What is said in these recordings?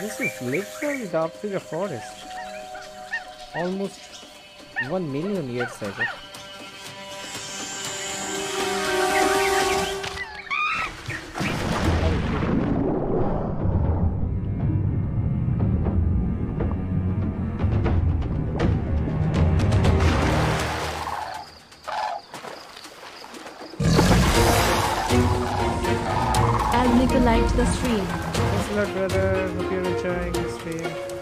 This is literally the Africa forest. Almost one million years ago. Nicolite the stream. Thanks a lot, brother. Hope you're enjoying the stream.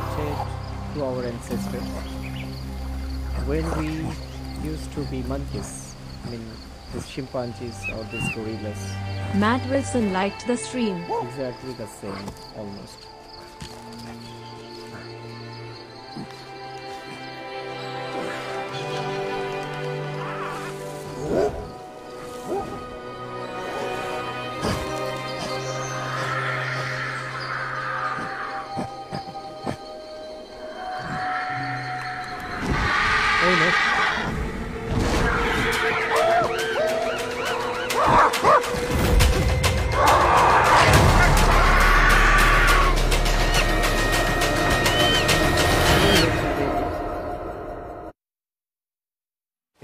Related to our ancestors. When we used to be monkeys, I mean, these chimpanzees or these gorillas, Matt Wilson liked the stream. exactly the same, almost.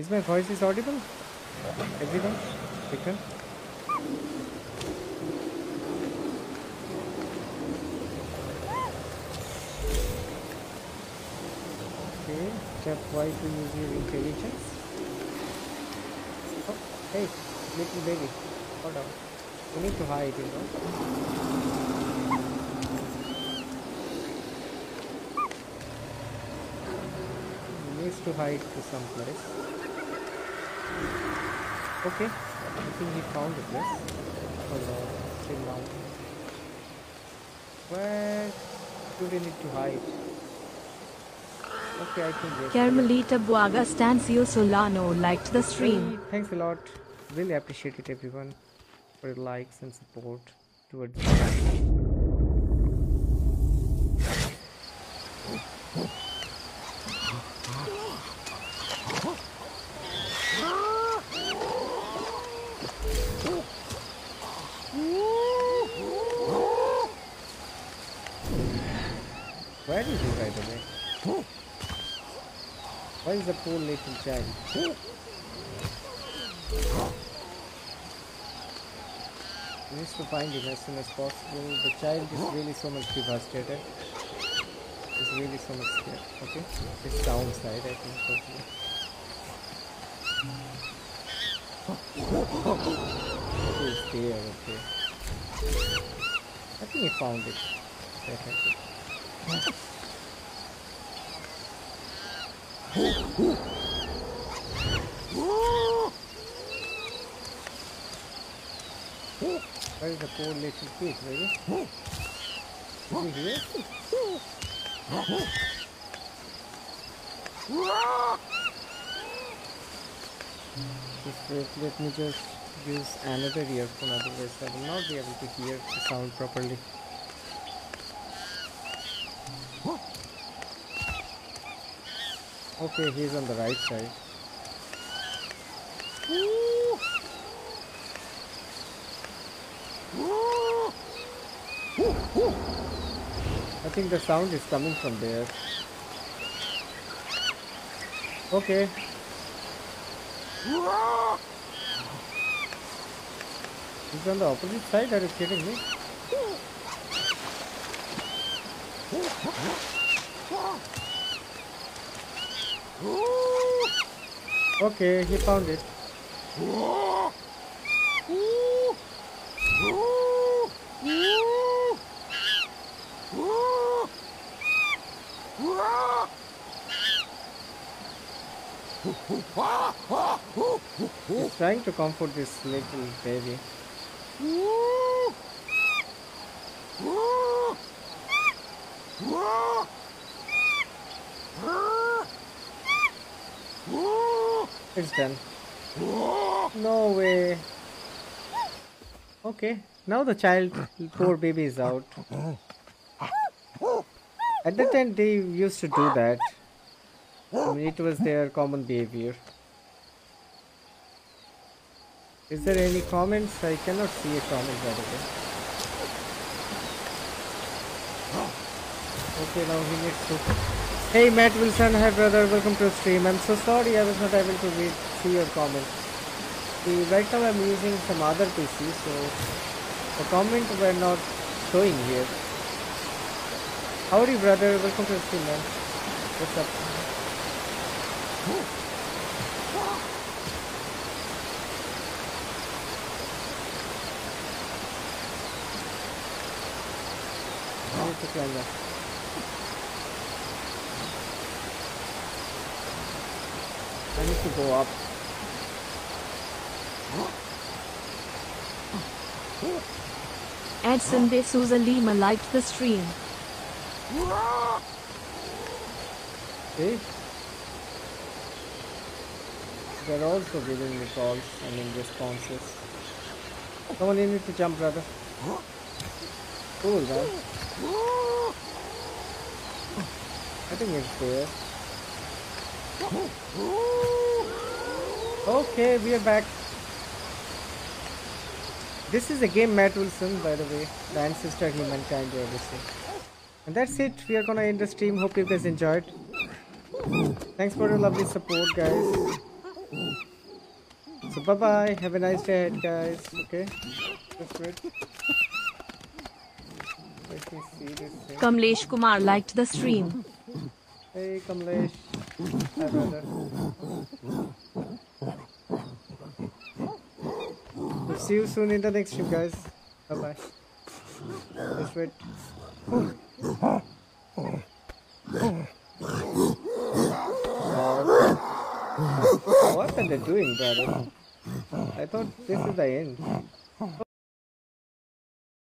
Is my voice is audible? Everyone? Vikram? Okay, tap Y to use your intelligence. Oh, hey, little baby, hold on. You need to hide, you know. To hide to some place. Okay, I think he found the place. Oh no, still mountain. Where do they need to hide? Okay, I think yes. Carmelita Buaga Stancio Solano liked the stream. Hey, Thanks a lot. Really appreciate it, everyone, for your likes and support towards. Where is he, by the way? Why is the poor little child? We need to find him as soon as possible. The child is really so much devastated. He's really so much scared. Okay? It's downside, I think. Totally. He's there, okay. I think he found it. Definitely. Where is the poor little kid, really? Is he here? Just let me just use another earphone, otherwise I will not be able to hear the sound properly. Okay, he's on the right side. I think the sound is coming from there. Okay. He's on the opposite side, are you kidding me? Okay, he found it. He's trying to comfort this little baby. It's done. No way. Okay, now the child, poor baby is out. At that time, they used to do that. I mean, it was their common behavior. Is there any comments? I cannot see a comment by the way. Okay, now he needs to. Hey, Matt Wilson, hi brother, welcome to the stream. I'm so sorry I was not able to read see your comment. See, right now I'm using some other PC, so the comment were not showing here. How are you brother, welcome to the stream, man. What's up? I need up. I need to go up. Edson de Souza Lima liked the stream. See? They're also giving me calls, I mean responses. Come on, you need to jump, brother. Cool, man. I think it's there. Okay, we are back. This is a game Matt Wilson, by the way. The ancestor humankind or everything. And that's it. We are gonna end the stream. Hope you guys enjoyed. Thanks for your lovely support, guys. So bye bye. Have a nice day ahead, guys. Okay. That's great. Let me see this thing. Kamlesh Kumar liked the stream. Hey, Kamlesh. Hi, brother. See you soon in the next stream, guys. Bye bye. Just wait. What are they doing, brother? I thought this is the end.